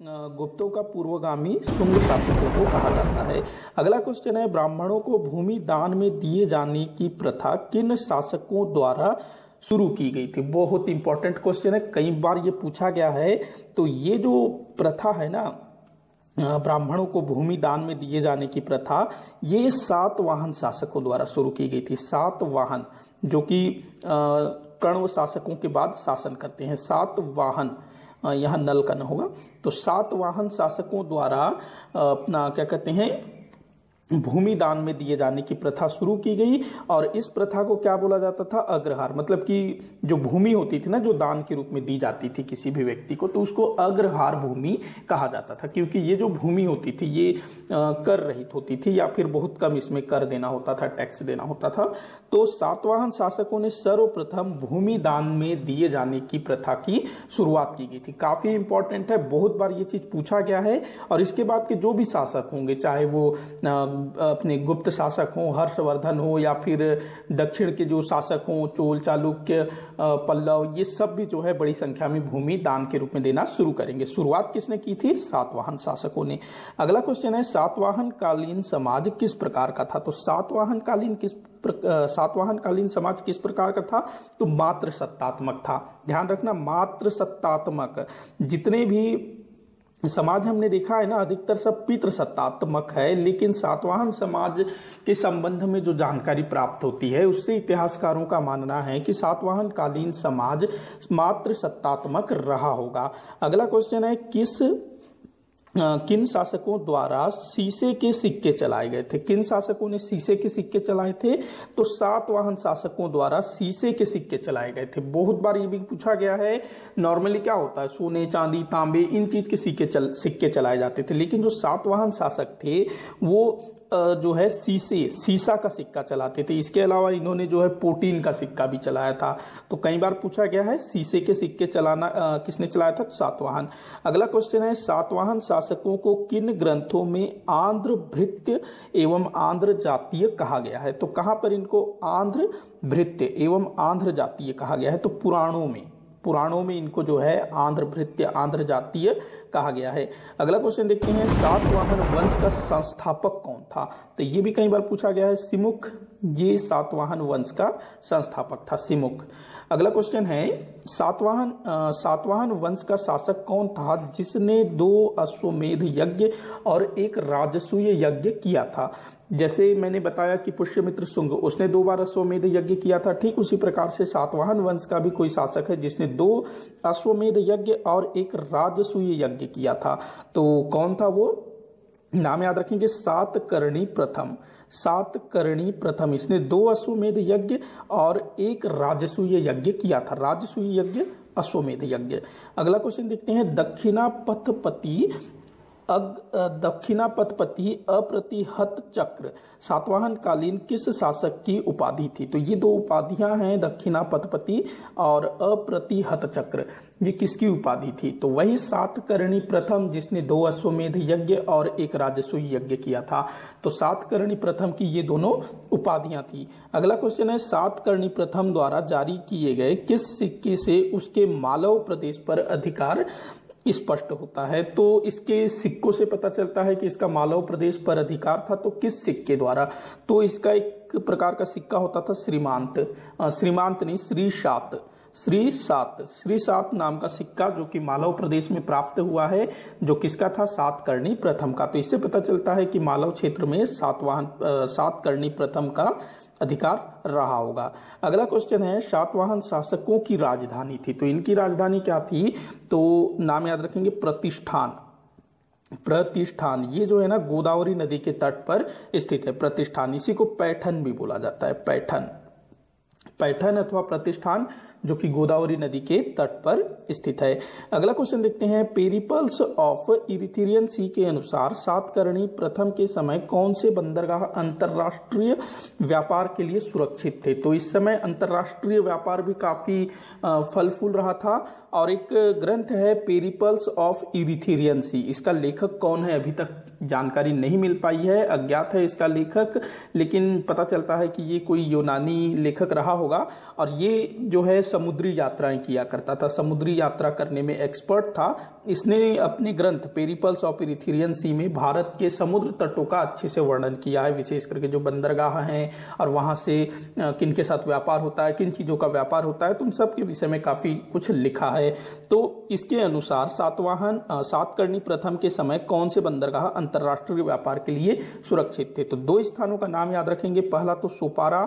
गुप्तों का पूर्वगामी शुंग शासकों को कहा जाता है। अगला क्वेश्चन है, ब्राह्मणों को भूमि दान में दिए जाने की प्रथा किन शासकों द्वारा शुरू की गई थी? बहुत इंपॉर्टेंट क्वेश्चन है। कई बार ये पूछा गया है। तो ये जो प्रथा है ना ब्राह्मणों को भूमि दान में दिए जाने की प्रथा, ये सात वाहन शासकों द्वारा शुरू की गई थी। सात वाहन, जो कि कण्व शासकों के बाद शासन करते हैं। सात वाहन। यहाँ नल का न होगा। तो सात वाहन शासकों द्वारा अपना क्या कहते हैं, भूमि दान में दिए जाने की प्रथा शुरू की गई और इस प्रथा को क्या बोला जाता था? अग्रहार। मतलब कि जो भूमि होती थी ना, जो दान के रूप में दी जाती थी किसी भी व्यक्ति को तो उसको अग्रहार भूमि कहा जाता था। क्योंकि ये जो भूमि होती थी, ये कर रहित होती थी या फिर बहुत कम इसमें कर देना होता था, टैक्स देना होता था। तो सातवाहन शासकों ने सर्वप्रथम भूमि दान में दिए जाने की प्रथा की शुरुआत की गई थी। काफ़ी इंपॉर्टेंट है, बहुत बार ये चीज़ पूछा गया है और इसके बाद के जो भी शासक होंगे, चाहे वो अपने गुप्त शासक हों, हर्षवर्धन हो या फिर दक्षिण के जो शासक हों चोल चालुक्य पल्लव, ये सब भी जो है बड़ी संख्या में भूमि दान के रूप में देना शुरू करेंगे। शुरुआत किसने की थी? सातवाहन शासकों ने। अगला क्वेश्चन है सातवाहन कालीन समाज किस प्रकार का था? तो सातवाहन कालीन किस सातवाहन कालीन समाज किस प्रकार का था? तो मात्र सत्तात्मक था। ध्यान रखना मात्र सत्तात्मक जितने भी समाज हमने देखा है ना, अधिकतर सब पितृ सत्तात्मक है, लेकिन सातवाहन समाज के संबंध में जो जानकारी प्राप्त होती है, उससे इतिहासकारों का मानना है कि सातवाहन कालीन समाज मात्र सत्तात्मक रहा होगा। अगला क्वेश्चन है, किस किन शासकों द्वारा शीशे के सिक्के चलाए गए थे? किन शासकों ने शीशे के सिक्के चलाए थे? तो सातवाहन शासकों द्वारा शीशे के सिक्के चलाए गए थे। बहुत बार ये भी पूछा गया है नॉर्मली क्या होता है? सोने, चांदी, तांबे, इन चीज़ के सिक्के चल, सिक्के चलाए जाते थे। लेकिन जो सातवाहन शासक थे, वो जो है शीशे शीशा का सिक्का चलाते थे। इसके अलावा इन्होंने जो है पोटीन का सिक्का भी चलाया था। तो कई बार पूछा गया है शीशे के सिक्के चलाना किसने चलाया था? सातवाहन अगला क्वेश्चन है सातवाहन को किन ग्रंथों में आंध्र भृत्य एवं आंध्र जातीय कहा गया है? तो कहाँ पर इनको आंध्र भृत्य एवं आंध्र जातीय कहा गया है? तो पुराणों में पुराणों में इनको जो है आंध्र भृत्य, आंध्र जातीय कहा गया है। अगला क्वेश्चन देखते हैं सातवाहन वंश का संस्थापक कौन था? तो ये भी कई बार पूछा गया है, सिमुख ये सातवाहन वंश का संस्थापक था, सिमुख। अगला क्वेश्चन है, सातवाहन सातवाहन वंश का शासक कौन था जिसने दो अश्वमेध यज्ञ और एक राजसूय यज्ञ किया था? जैसे मैंने बताया कि पुष्यमित्र सुंग, उसने दो बार अश्वमेध यज्ञ किया था, ठीक उसी प्रकार से सातवाहन वंश का भी कोई शासक है जिसने दो अश्वमेध यज्ञ और एक राजसूय यज्ञ किया था। तो कौन था वो? नाम याद रखेंगे, सात करणी प्रथम। सात करणी प्रथम, इसने दो अश्वमेध यज्ञ और एक राजसूय यज्ञ किया था। राजसूय यज्ञ, अश्वमेध यज्ञ। अगला क्वेश्चन देखते हैं दक्षिणा पथपति दक्षिणा पथपति अप्रतिहत चक्र सातवाहन कालीन किस शासक की उपाधि थी? तो ये दो उपाधियाँ हैं दक्षिणा पथपति और अप्रतिहत चक्र। ये किसकी उपाधि थी? तो वही सातकर्णी प्रथम जिसने दो अश्वमेध यज्ञ और एक राजस्वी यज्ञ किया था। तो सातकर्णी प्रथम की ये दोनों उपाधियाँ थी। अगला क्वेश्चन है सातकर्णी प्रथम द्वारा जारी किए गए किस सिक्के से उसके मालव प्रदेश पर अधिकार स्पष्ट होता है। तो इसके सिक्कों से पता चलता है कि इसका मालव प्रदेश पर अधिकार था तो किस सिक्के द्वारा? तो इसका एक प्रकार का सिक्का होता था श्रीमांत। श्रीमांत नहीं श्री सात श्री सात श्री सात नाम का सिक्का जो कि मालव प्रदेश में प्राप्त हुआ है, जो किसका था? सात करणी प्रथम का। तो इससे पता चलता है कि मालव क्षेत्र में सातवाहन सात करणी प्रथम का अधिकार रहा होगा। अगला क्वेश्चन है सातवाहन शासकों की राजधानी थी। तो इनकी राजधानी क्या थी? तो नाम याद रखेंगे, प्रतिष्ठान। प्रतिष्ठान, ये जो है ना, गोदावरी नदी के तट पर स्थित है। प्रतिष्ठान, इसी को पैठन भी बोला जाता है, पैठन। पैठन अथवा प्रतिष्ठान, जो कि गोदावरी नदी के तट पर स्थित है। अगला क्वेश्चन देखते हैं। पेरिपल्स ऑफ़ इरिथेरियन सी के अनुसार सातकर्णी प्रथम के समय कौन से बंदरगाह अंतरराष्ट्रीय व्यापार के लिए सुरक्षित थे? तो इस समय अंतरराष्ट्रीय व्यापार भी काफ़ी फल फूल रहा था। और एक ग्रंथ है पेरिपल्स ऑफ़ इरिथेरियन सी इसका लेखक कौन है अभी तक? जानकारी नहीं मिल पाई है, अज्ञात है इसका लेखक, लेकिन पता चलता है कि ये कोई यूनानी लेखक रहा होगा और ये जो है समुद्री यात्राएँ किया करता था। समुद्री यात्रा करने में एक्सपर्ट था इसने अपने ग्रंथ पेरिपल्स ऑफ़ इरिथेरियन सी में भारत के समुद्र तटों का अच्छे से वर्णन किया है, विशेष करके जो बंदरगाह हैं और वहाँ से किन के साथ व्यापार होता है, किन चीज़ों का व्यापार होता है तो उन सब के विषय में काफ़ी कुछ लिखा है। तो इसके अनुसार सातवाहन सातकर्णी प्रथम के समय कौन से बंदरगाह अंतर्राष्ट्रीय व्यापार के लिए सुरक्षित थे? तो दो स्थानों का नाम याद रखेंगे। पहला तो सोपारा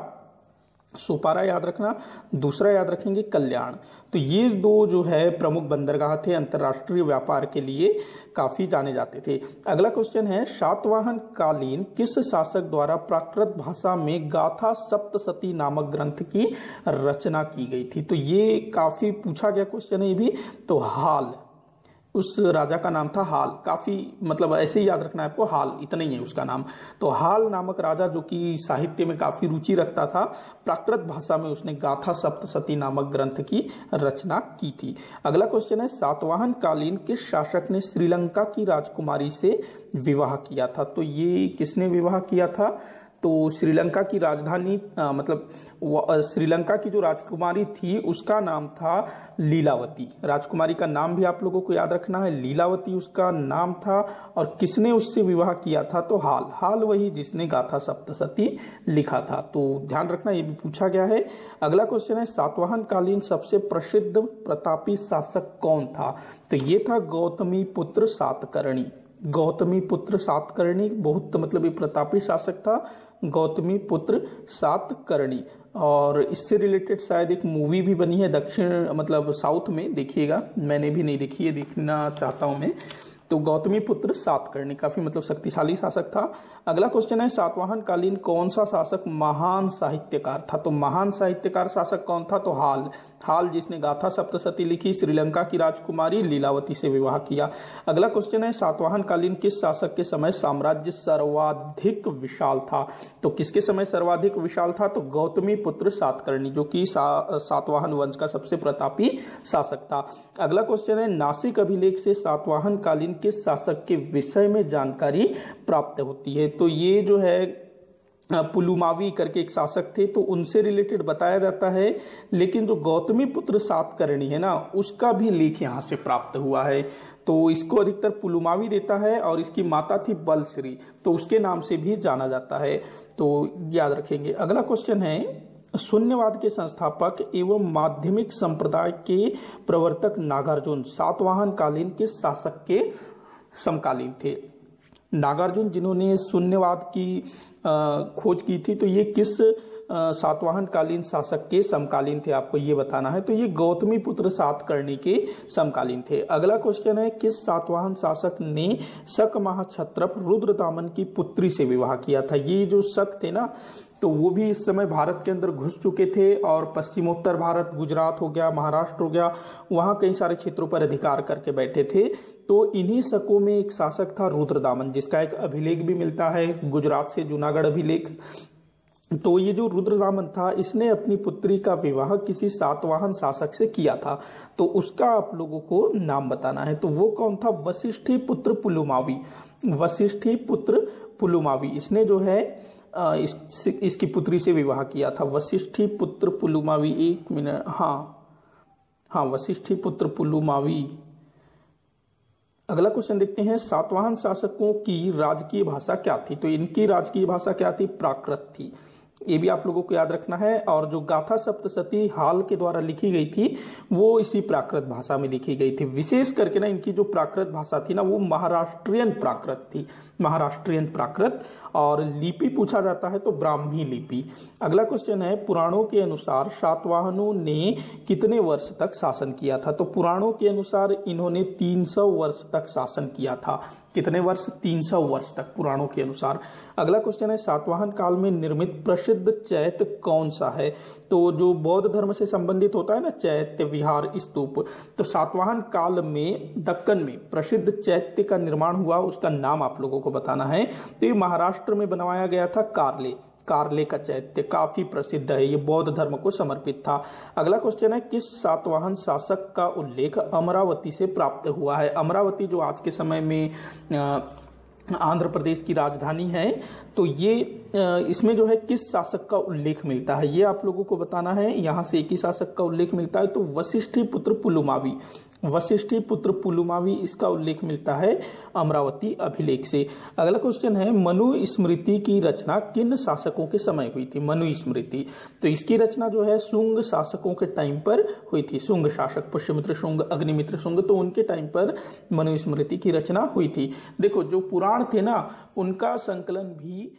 सुपारा याद रखना, दूसरा याद रखेंगे कल्याण। तो ये दो जो है प्रमुख बंदरगाह थे अंतर्राष्ट्रीय व्यापार के लिए काफ़ी जाने जाते थे। अगला क्वेश्चन है सातवाहन कालीन किस शासक द्वारा प्राकृत भाषा में गाथा सप्तसती नामक ग्रंथ की रचना की गई थी? तो ये काफ़ी पूछा गया क्वेश्चन है ये भी। तो हाल उस राजा का नाम था हाल। काफ़ी मतलब ऐसे ही याद रखना है आपको, हाल। इतना ही है उसका नाम। तो हाल नामक राजा जो कि साहित्य में काफ़ी रुचि रखता था, प्राकृत भाषा में उसने गाथा सप्तसती नामक ग्रंथ की रचना की थी। अगला क्वेश्चन है सातवाहन कालीन किस शासक ने श्रीलंका की राजकुमारी से विवाह किया था? तो ये किसने विवाह किया था? तो श्रीलंका की राजधानी मतलब श्रीलंका की जो राजकुमारी थी, उसका नाम था लीलावती। राजकुमारी का नाम भी आप लोगों को याद रखना है। लीलावती उसका नाम था और किसने उससे विवाह किया था? तो हाल हाल वही जिसने गाथा सप्तशती लिखा था। तो ध्यान रखना, ये भी पूछा गया है। अगला क्वेश्चन है सातवाहन कालीन सबसे प्रसिद्ध प्रतापी शासक कौन था? तो ये था गौतमी पुत्र सातकर्णी। गौतमी पुत्र सातकर्णी बहुत मतलब ये प्रतापी शासक था, गौतमी पुत्र सातकर्णी और इससे रिलेटेड शायद एक मूवी भी बनी है दक्षिण मतलब साउथ में, देखिएगा। मैंने भी नहीं देखी है देखना चाहता हूँ मैं। तो गौतमी पुत्र सातकर्णी काफ़ी मतलब शक्तिशाली शासक था। अगला क्वेश्चन है सातवाहन कालीन कौन सा शासक महान साहित्यकार था? तो महान साहित्यकार शासक कौन था? तो हाल। हाल जिसने गाथा सप्तशती लिखी, श्रीलंका की राजकुमारी लीलावती से विवाह किया। अगला क्वेश्चन है सातवाहन कालीन किस शासक के समय साम्राज्य सर्वाधिक विशाल था? तो किसके समय सर्वाधिक विशाल था? तो गौतमी पुत्र सातकर्णी, जो कि सातवाहन वंश का सबसे प्रतापी शासक था। अगला क्वेश्चन है, नासिक अभिलेख से सातवाहन कालीन किस शासक के विषय में जानकारी प्राप्त होती है? तो ये जो है पुलुमावी करके एक शासक थे तो उनसे रिलेटेड बताया जाता है, लेकिन जो गौतमी पुत्र सातकर्णी है ना, उसका भी लेख यहाँ से प्राप्त हुआ है। तो इसको अधिकतर पुलुमावी देता है और इसकी माता थी बलश्री तो उसके नाम से भी जाना जाता है। तो याद रखेंगे, अगला क्वेश्चन है, शून्यवाद के संस्थापक एवं माध्यमिक संप्रदाय के प्रवर्तक नागार्जुन सातवाहन कालीन के शासक के समकालीन थे। नागार्जुन, जिन्होंने शून्यवाद की खोज की थी तो ये किस सातवाहन कालीन शासक के समकालीन थे? आपको ये बताना है। तो ये गौतमी पुत्र सात सातकर्णी के समकालीन थे। अगला क्वेश्चन है, किस सातवाहन शासक ने शक महाछत्रप रुद्रदामन की पुत्री से विवाह किया था? ये जो शक थे ना तो वो भी इस समय भारत के अंदर घुस चुके थे और पश्चिमोत्तर भारत, गुजरात हो गया, महाराष्ट्र हो गया, वहाँ कई सारे क्षेत्रों पर अधिकार करके बैठे थे। तो इन्हीं शकों में एक शासक था रुद्रदामन जिसका एक अभिलेख भी मिलता है गुजरात से जूनागढ़ अभिलेख। तो ये जो रुद्रदामन था इसने अपनी पुत्री का विवाह किसी सातवाहन शासक से किया था। तो उसका आप लोगों को नाम बताना है। तो वो कौन था? वशिष्ठी पुत्र पुलुमावी। वशिष्ठी पुत्र पुलुमावी। इसने जो है इस, इसकी पुत्री से विवाह किया था। वशिष्ठी पुत्र पुलुमावी एक मिनट हाँ। हाँ वशिष्ठी पुत्र पुलुमावी। अगला क्वेश्चन देखते हैं, सातवाहन शासकों की राजकीय भाषा क्या थी? तो इनकी राजकीय भाषा क्या थी? प्राकृत थी। ये भी आप लोगों को याद रखना है, और जो गाथा सप्तशती हाल के द्वारा लिखी गई थी, वो इसी प्राकृत भाषा में लिखी गई थी। विशेष करके ना, इनकी जो प्राकृत भाषा थी ना, वो महाराष्ट्रियन प्राकृत थी। महाराष्ट्रियन प्राकृत और लिपि पूछा जाता है तो ब्राह्मी लिपि। अगला क्वेश्चन है, पुराणों के अनुसार सातवाहनों ने कितने वर्ष तक शासन किया था? तो पुराणों के अनुसार इन्होंने 300 वर्ष तक शासन किया था। कितने वर्ष? 300 वर्ष तक पुराणों के अनुसार। अगला क्वेश्चन है, सातवाहन काल में निर्मित प्रसिद्ध चैत्य कौन सा है? तो जो बौद्ध धर्म से संबंधित होता है ना चैत्य विहार स्तूप। तो सातवाहन काल में दक्कन में प्रसिद्ध चैत्य का निर्माण हुआ, उसका नाम आप लोगों को बताना है। तो ये महाराष्ट्र में बनवाया गया था कारले। कारले का चैत्य काफ़ी प्रसिद्ध है। ये बौद्ध धर्म को समर्पित था। अगला क्वेश्चन है, किस सातवाहन शासक का उल्लेख अमरावती से प्राप्त हुआ है? अमरावती जो आज के समय में आंध्र प्रदेश की राजधानी है तो ये इसमें जो है किस शासक का उल्लेख मिलता है? ये आप लोगों को बताना है। यहाँ से एक ही शासक का उल्लेख मिलता है तो वशिष्ठी पुत्र पुलुमावी। वशिष्ठी पुत्र पुलुमावी, इसका उल्लेख मिलता है अमरावती अभिलेख से। अगला क्वेश्चन है, मनु स्मृति की रचना किन शासकों के समय हुई थी? मनु स्मृति। तो इसकी रचना जो है, सुंग शासकों के टाइम पर हुई थी। सुंग शासक पुष्यमित्र शुंग अग्निमित्र शुंग तो उनके टाइम पर मनु स्मृति की रचना हुई थी। देखो, जो पुराण थे ना, उनका संकलन भी